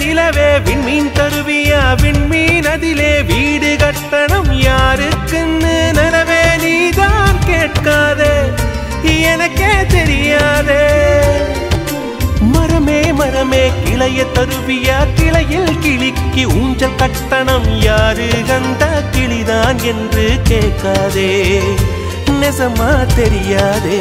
நிலவே விண்மீன் தருவிய விண்மீன் அதிலே வீடு கட்டணம் யாருக்குன்னு நனவே நீதான் கேட்காதே எனக்கே தெரியாதே. மரமே மரமே கிளைய தருவிய கிளையில் கிளிக்கு ஊஞ்சல் கட்டணம் யாரு கந்த கிளிதான் என்று கேட்காதே நெசமா தெரியாதே.